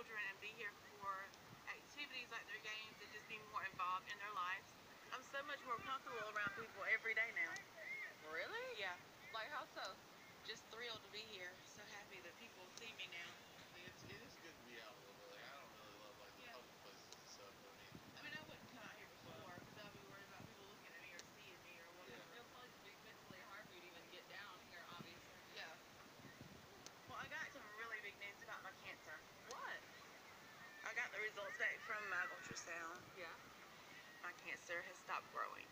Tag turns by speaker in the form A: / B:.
A: children and be here for sister has stopped growing.